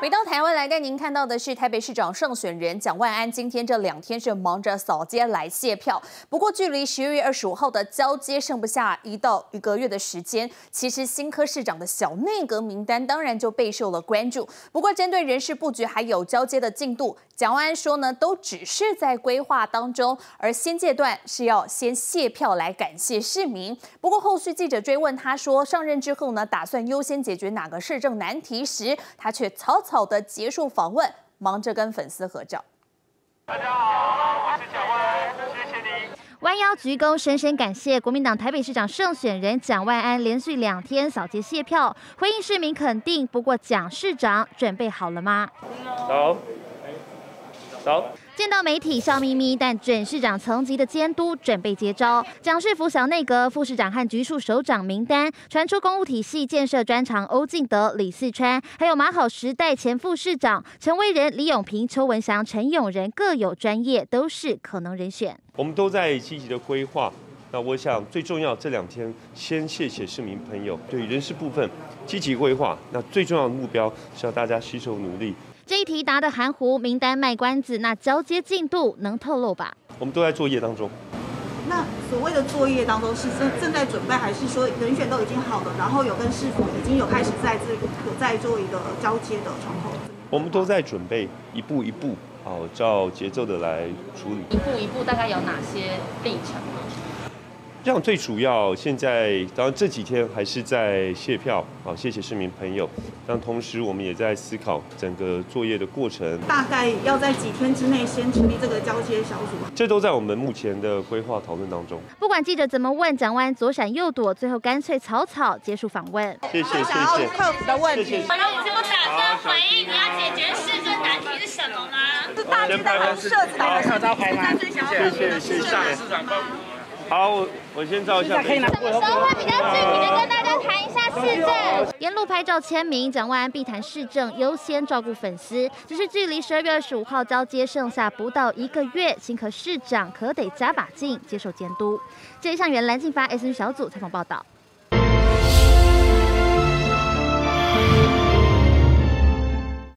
回到台湾来带您看到的是台北市长胜选人蒋万安，今天这两天是忙着扫街来卸票。不过距离十二月二十五号的交接剩不下一到一个月的时间，其实新科市长的小内阁名单当然就备受了关注。不过针对人事布局还有交接的进度，蒋万安说呢，都只是在规划当中，而现阶段是要先卸票来感谢市民。不过后续记者追问他说，上任之后呢，打算优先解决哪个市政难题时，他却草。草的结束访问，忙着跟粉丝合照。大家好，我是蒋万安，谢谢你。弯腰鞠躬，深深感谢国民党台北市长胜选人蒋万安连续两天扫街谢票，回应市民肯定。不过蒋市长准备好了吗？走，走。见到媒体笑眯眯，但准市长层级的监督准备接招。蒋氏府小内阁副市长和局处首长名单传出，公务体系建设专长欧进德、李四川，还有马好时代前副市长陈威仁、李永平、邱文祥、陈永仁各有专业，都是可能人选。我们都在积极的规划。那我想最重要这两天，先谢谢市民朋友对人事部分积极规划。那最重要的目标是要大家携手努力。这一题答的含糊，名单卖关子，那交接进度能透露吧？我们都在作业当中。那所谓的作业当中是正正在准备，还是说人选都已经好了，然后有跟市府已经有开始在这有在做一个交接的窗口？我们都在准备，一步一步，好照节奏的来处理。一步一步大概有哪些历程呢？这样最主要，现在当然这几天还是在卸票，好，谢谢市民朋友。但同时，我们也在思考整个作业的过程。大概要在几天之内先成立这个交接小组，这都在我们目前的规划讨论当中。不管记者怎么问，蒋万左闪右躲，最后干脆草草结束访问。谢谢谢谢。客服的问题。那你怎么打算回应？你要解决市政难题是什么吗？是大致的设置的小招牌吗？谢谢谢谢市长。好，我我先照一下。什么时候会比较具体的跟大家谈一下市政？沿路拍照签名，蒋万安必谈市政，优先照顾粉丝。只是距离十二月二十五号交接剩下不到一个月，新科市长可得加把劲，接受监督。这一项原蓝进发 S N 小组采访报道。